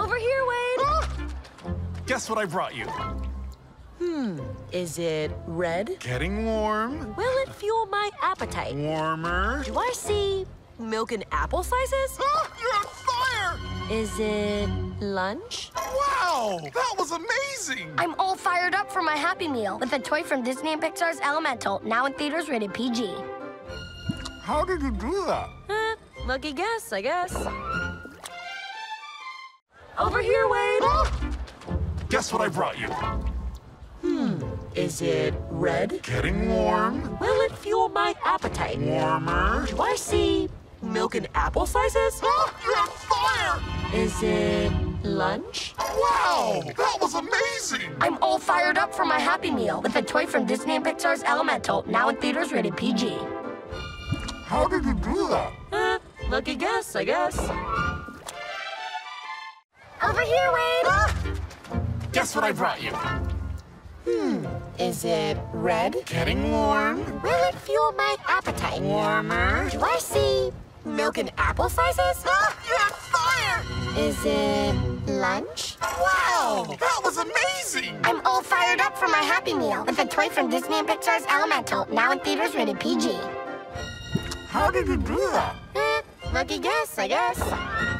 Over here, Wade. Guess what I brought you? Hmm, is it red? Getting warm. Will it fuel my appetite? Warmer. Do I see milk and apple slices? Ah, you're on fire! Is it lunch? Wow! That was amazing! I'm all fired up for my Happy Meal with a toy from Disney and Pixar's Elemental, now in theaters rated PG. How did you do that? Eh, lucky guess, I guess. Over here, Wade. Guess what I brought you? Hmm, is it red? Getting warm. Will it fuel my appetite? Warmer. Do I see milk and apple slices? Ah, you're on fire! Is it lunch? Wow! That was amazing! I'm all fired up for my Happy Meal with a toy from Disney and Pixar's Elemental, now in theaters rated PG. How did you do that? Eh, lucky guess, I guess. Over here, Wade. Guess what I brought you? Hmm, is it red? Getting warm. Will it fuel my appetite? Warmer. Do I see Milk and apple slices? Ah, you're on fire! Is it lunch? Wow! That was amazing! I'm all fired up for my Happy Meal with a toy from Disney and Pixar's Elemental, now in theaters rated PG. How did you do that? Eh, lucky guess, I guess.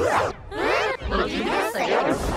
Lucky guess, I guess.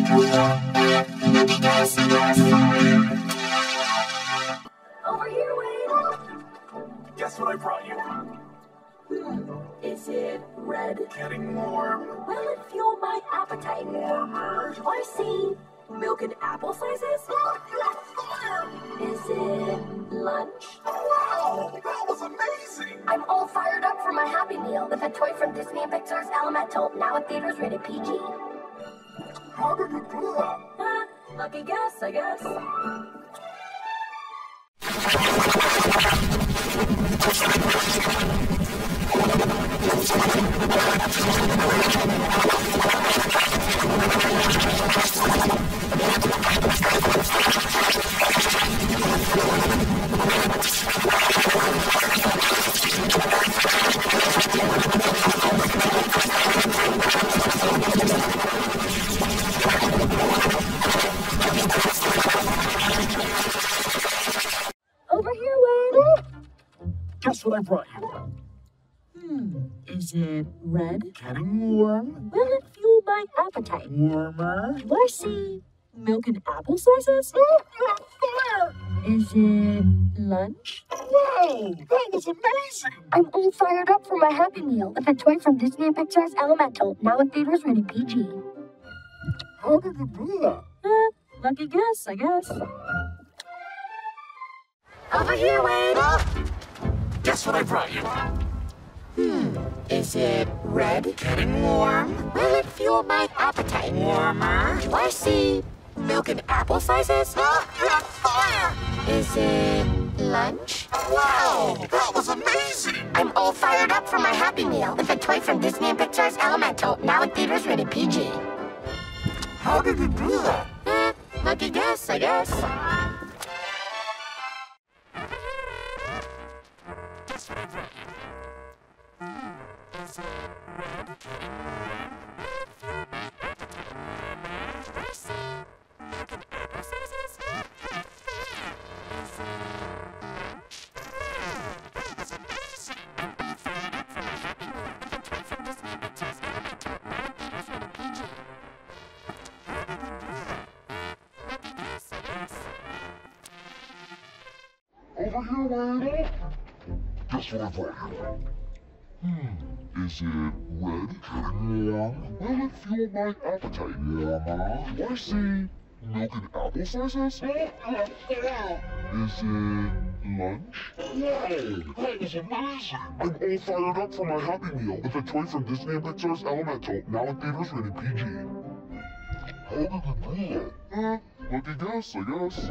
Over here, Wade. Guess what I brought you? Hmm, is it red? Getting warm. Will it fuel my appetite? Warmer. Do I see milk and apple slices? Is it lunch? Wow! That was amazing! I'm all fired up for my Happy Meal with a toy from Disney and Pixar's Elemental, now in theaters rated PG. How did you do that? Eh, lucky guess, I guess. Over Guess what I brought you? Is it red? Getting warm. Will it fuel my appetite? Warmer. Do I see milk and apple slices? Oh, you're on fire! Is it lunch? Wow! That was amazing! I'm all fired up for my Happy Meal with a toy from Disney and Pixar's Elemental, now in theaters rated PG. How did you do that? Eh, lucky guess, I guess. Over here, Wade. Guess what I brought you? Hmm, is it red? Getting warm. Will it fuel my appetite? Warmer. Do I see milk and apple slices? Huh? you're on fire! Is it lunch? Wow! That was amazing! I'm all fired up for my Happy Meal with a toy from Disney and Pixar's Elemental, now in theaters rated PG. How did you do that? Eh, lucky guess, I guess. Over here, Waddle. Guess what I brought you? Is it red, getting warm? Will it fuel my appetite? Yeah, Ma. I see milk and apple sizes? Is it lunch? Wow, that was amazing! I'm all fired up for my Happy Meal with a toy from Disney and Pixar's Elemental, now in theaters rated PG. How did it do that? Eh, lucky guess, I guess.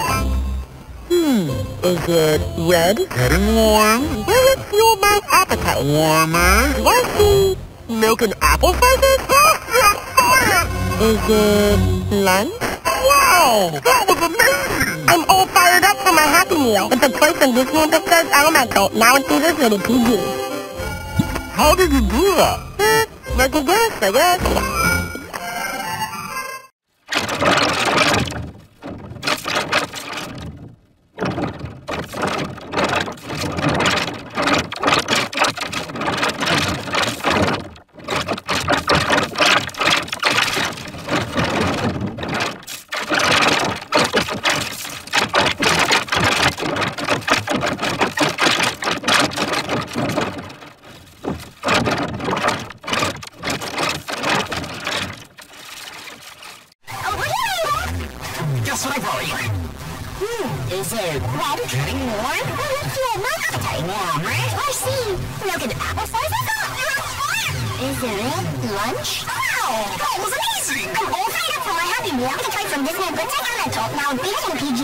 it red? Getting warm. Will it fuel my appetite? Warmer. I milk and apple slices? is it lunch? Wow, that was amazing! I'm all fired up for my Happy Meal with the toy from Disney and Pixar's Elemental, now in theaters rated PG. How did you do that? Eh, like a guess, I guess. Over here! Guess what I brought you? It red? Getting warm. Will it fuel my appetite? Warmer. I see milk and apple slices. Is there it lunch? Wow! That was amazing! I'm all fired up for my Happy Meal with a toy from Disney and Pixar Elemental, now theaters rated PG.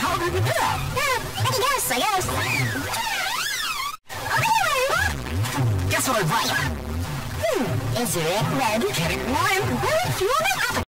How did you do that? Yeah, lucky guess, I guess. Guess what I brought you? Hmm, is there it red? Getting warm. Will it fuel my